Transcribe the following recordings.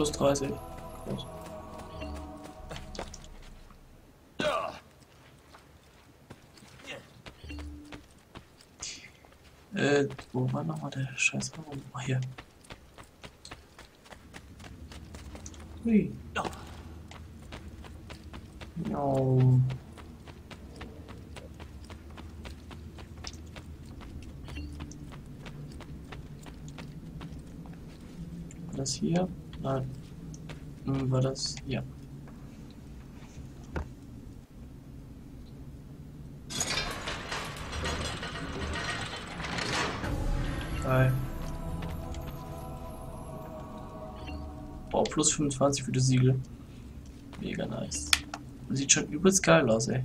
Plus 30. Groß. Äh, wo war nochmal der scheiß Raum? Ah, hier. Hui. Ja. War das hier? Nein. War das hier? Geil. Boah, plus 25 für das Siegel. Mega nice. Sieht schon übelst geil aus, ey.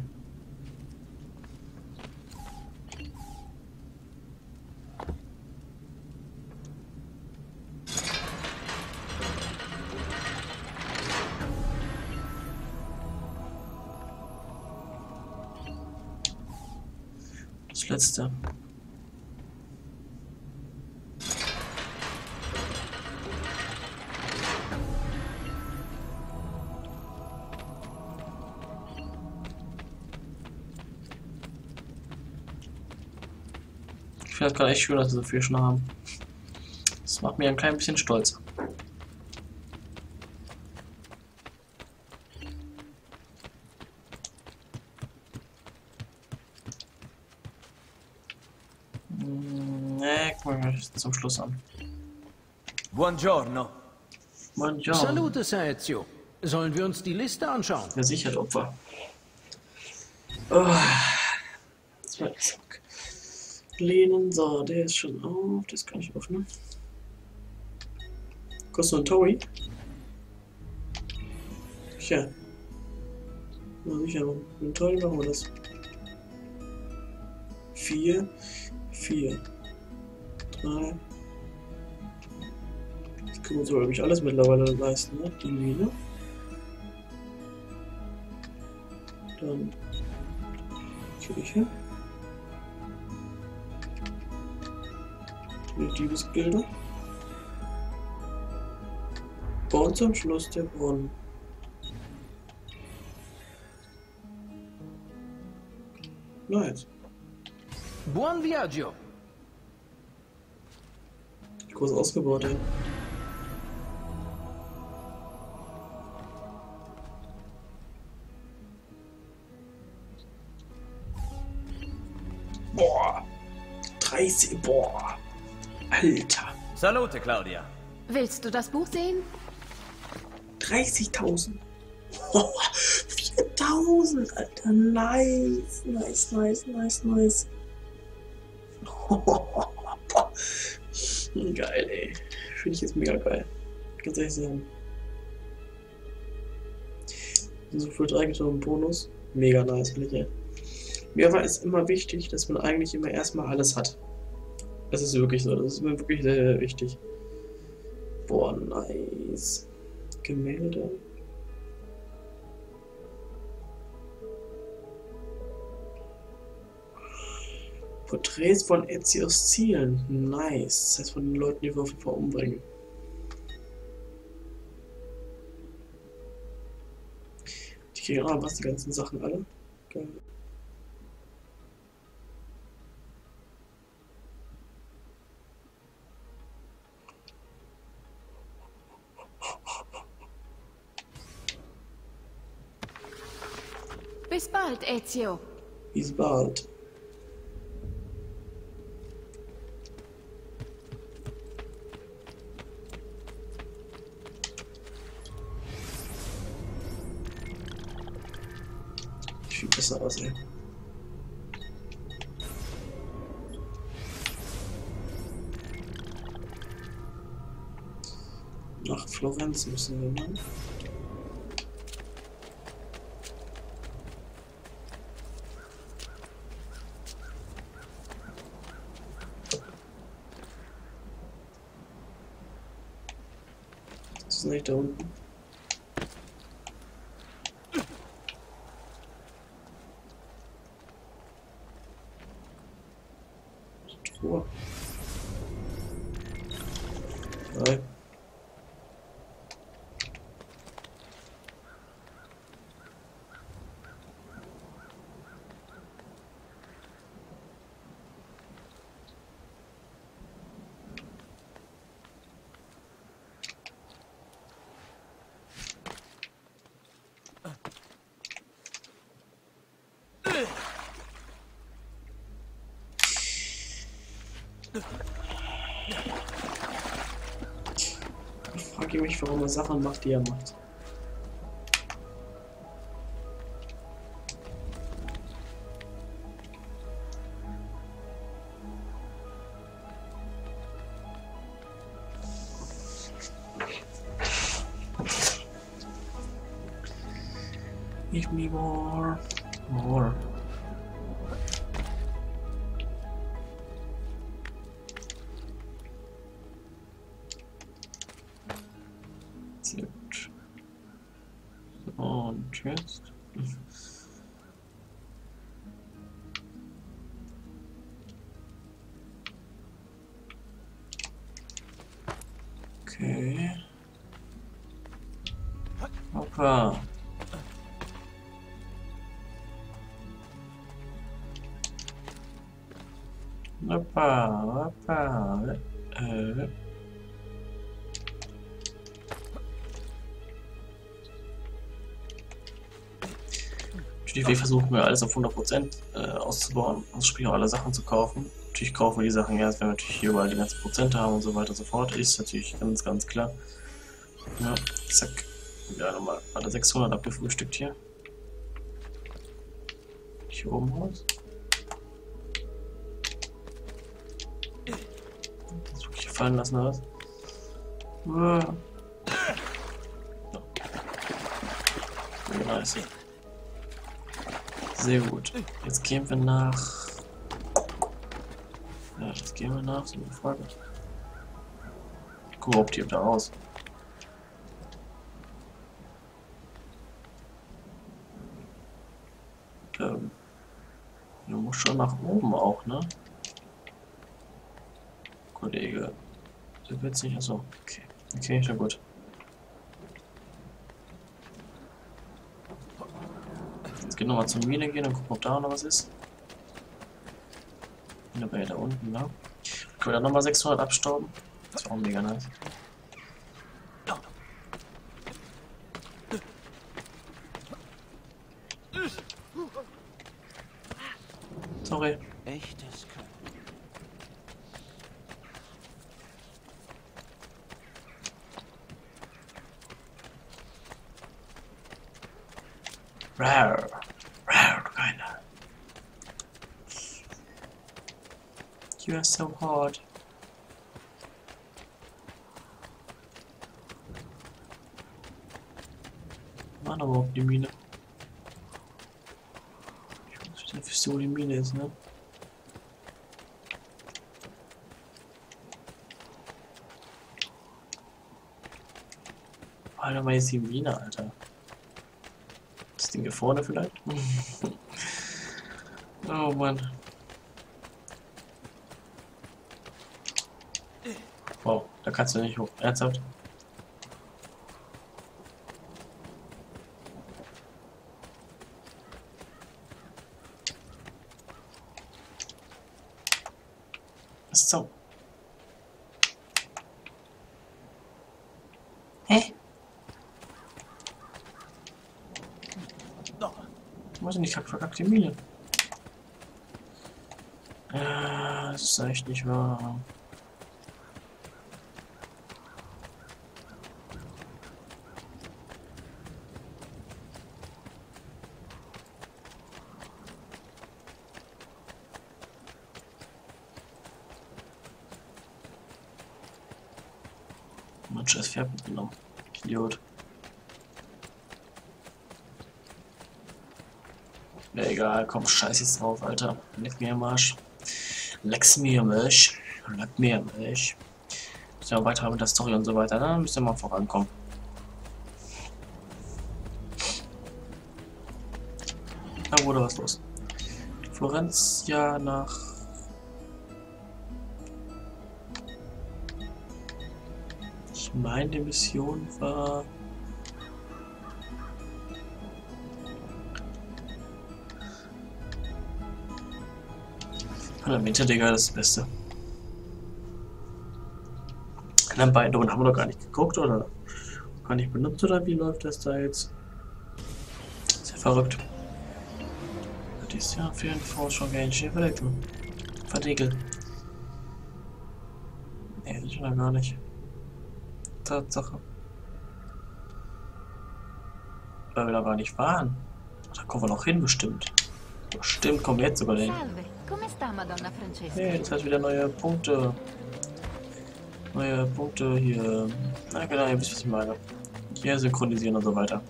Letzte. Ich finde das gerade echt schön, dass wir so viel schon haben. Das macht mich ein klein bisschen stolz. Hm, Nee, guck mal zum Schluss an. Buongiorno. Buongiorno. Salute, Sir Ezio. Sollen wir uns die Liste anschauen? Versichert Opfer. Oh. Zack. Lehnen, so, der ist schon auf, das kann ich öffnen. Kostet ein Toei? Tja. Na sicher, mit Toei machen wir das. Vier, vier, drei. Das können wir uns, glaube ich, alles mittlerweile leisten, ne? Irgendwie, ne? Dann Kirche. Die Diebesbilder. Bauen zum Schluss der Brunnen. Nice. Buon viaggio. Groß ausgebaut, ey. Boah. 30, boah. Alter. Salute, Claudia. Willst du das Buch sehen? 30.000. Oh, 4.000, Alter. Nice, nice, nice, nice, nice. geil, ey. Finde ich jetzt mega geil. Ganz ehrlich sagen. So für drei gibt Bonus. Mega nice, finde ich, ey. Mir war es immer wichtig, dass man eigentlich immer erstmal alles hat. Das ist wirklich so. Das ist mir wirklich sehr, sehr wichtig. Boah, nice. Gemälde. Porträts von Ezios Zielen. Nice. Das heißt von den Leuten, die wir auf jeden Fall umbringen. Die kriegen auch was, die ganzen Sachen alle. Geil. Bis bald, Ezio. Bis bald. Sieht besser aus, ey. Nach Florenz müssen wir, ne? Das ist nicht da unten. Truhe. Nein. Ich frage mich, warum er Sachen macht, die er macht. Give me more. More. So, und jetzt. Okay. Hoppa. Hoppa, hoppa. Äh. Wir versuchen wir alles auf 100% äh, auszubauen, sprich auch alle Sachen zu kaufen. Natürlich kaufen wir die Sachen erst, wenn wir natürlich hier überall die ganzen Prozente haben und so weiter und so fort. Ist natürlich ganz, ganz klar. Ja, zack. Ja, nochmal alle 600 abgefrühstückt hier. Hier oben raus. Das wirklich fallen lassen, oder was? Ah. So. Nice. Sehr gut. Jetzt gehen wir nach. Ja, jetzt gehen wir nach. So eine Frage. Die da raus. Ähm. Du musst schon nach oben auch, ne? Kollege. Der wird's nicht. Achso. Okay. Okay, schon gut. Jetzt geht nochmal zur Mine gehen und gucken, ob da noch was ist. Mine war ja da unten, ne? Können wir dann nochmal 600 abstauben? Das war auch mega nice. Sorry. Echtes Können. Rar, du Keiner. You are so hard. Mann, aber auf die Mine. Ich weiß nicht, wie so die Mine ist, ne? Alter, mal jetzt die Mine, Alter. Das Ding hier vorne vielleicht? oh Mann. Wow, da kannst du nicht hoch. Ernsthaft? Was so? Hä? Wo sind die kack verkackte Mine? Ja, das ist echt nicht wahr. Mein scheiß Pferd mitgenommen. Idiot. Ja, egal, komm, scheiß jetzt drauf, Alter. Leck mir am Arsch. Leck's mir am Arsch. Leck mir am Arsch. Müssen wir weiter mit der Story und so weiter, dann müssen wir mal vorankommen. Da wurde was los. Florenz ja nach. Meine, Mission war. Parlamente, Digga, das ist das Beste. Die anderen beiden haben wir doch gar nicht geguckt, oder? Gar nicht benutzt, oder wie läuft das da jetzt? Sehr verrückt. Das ist ja auf jeden Fall schon gar nicht verdeckt. Verdeckel. Nee, das schon gar nicht. Tatsache. Weil wir da gar nicht waren. Da kommen wir noch hin, bestimmt. Bestimmt kommen wir jetzt sogar hin. Nee, jetzt hat wieder neue Punkte. Neue Punkte hier. Na genau, ihr wisst, was ich meine. Hier synchronisieren und so weiter.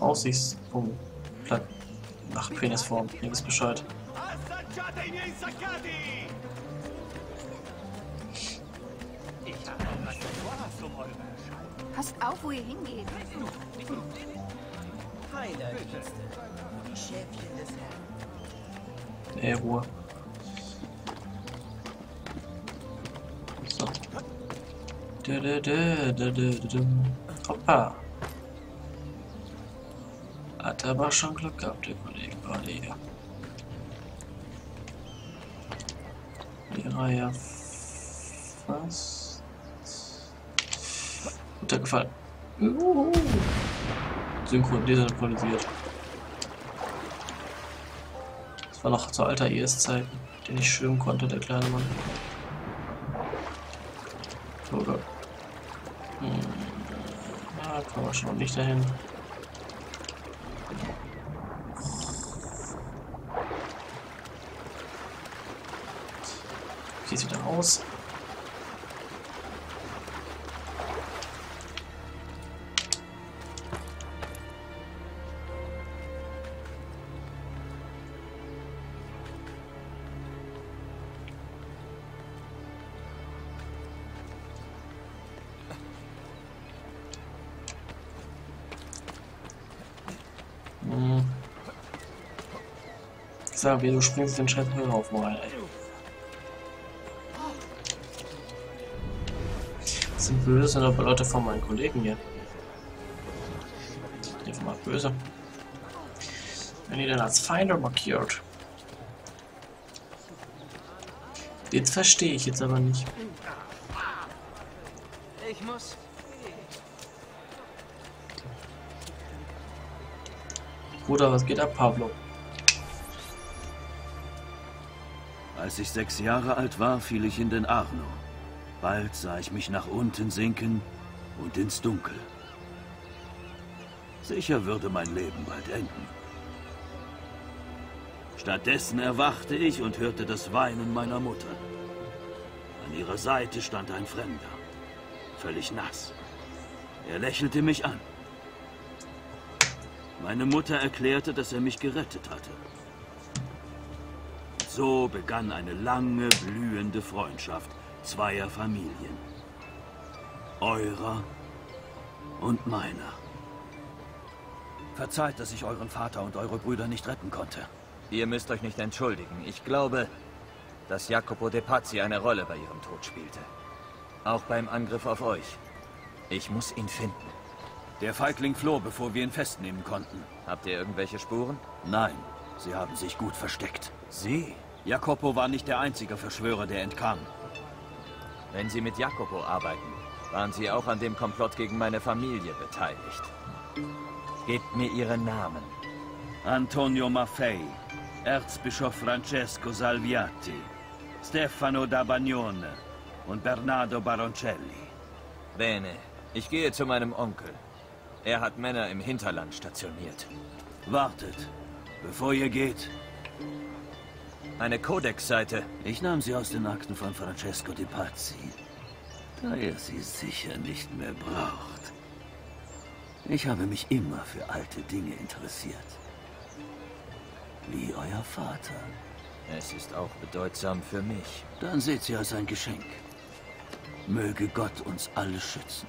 Aussichtspunkt. Platt. Ach, Penisform. Ihr wisst Bescheid. Assaggiate i miei saccati! Passt auf, wo ihr hingeht. Nee, Ruhe. So. Dö, dö, dö, dö, dö, düm. Hoppa. Hat aber schon Glück gehabt, der Kollege gerade hier. Die Reihe fast. Guter gefallen. Juhu. Synchron desynchronisiert. Das war noch zu alter IS-Zeiten, den ich schwimmen konnte, der kleine Mann. Oh Gott. Hm. Ja, kommen wir schon nicht dahin. Geht's wieder aus. Sag, wie du springst den scheiß Hörer auf mal, ey. Das sind böse, aber Leute von meinen Kollegen hier. Die sind mal böse. Wenn ihr denn als Finder markiert. Jetzt verstehe ich jetzt aber nicht. Ich muss. Bruder, was geht ab, Pablo? Als ich sechs Jahre alt war, fiel ich in den Arno. Bald sah ich mich nach unten sinken und ins Dunkel. Sicher würde mein Leben bald enden. Stattdessen erwachte ich und hörte das Weinen meiner Mutter. An ihrer Seite stand ein Fremder, völlig nass. Er lächelte mich an. Meine Mutter erklärte, dass er mich gerettet hatte. So begann eine lange, blühende Freundschaft zweier Familien. Eurer und meiner. Verzeiht, dass ich euren Vater und eure Brüder nicht retten konnte. Ihr müsst euch nicht entschuldigen. Ich glaube, dass Jacopo de Pazzi eine Rolle bei ihrem Tod spielte. Auch beim Angriff auf euch. Ich muss ihn finden. Der Feigling floh, bevor wir ihn festnehmen konnten. Habt ihr irgendwelche Spuren? Nein, sie haben sich gut versteckt. Sie? Jacopo war nicht der einzige Verschwörer, der entkam. Wenn Sie mit Jacopo arbeiten, waren Sie auch an dem Komplott gegen meine Familie beteiligt. Gebt mir Ihren Namen. Antonio Maffei, Erzbischof Francesco Salviati, Stefano da Bagnone und Bernardo Baroncelli. Bene. Ich gehe zu meinem Onkel. Er hat Männer im Hinterland stationiert. Wartet, bevor ihr geht. Eine Codex-Seite. Ich nahm sie aus den Akten von Francesco de Pazzi, da er sie sicher nicht mehr braucht. Ich habe mich immer für alte Dinge interessiert. Wie euer Vater. Es ist auch bedeutsam für mich. Dann seht sie als ein Geschenk. Möge Gott uns alle schützen.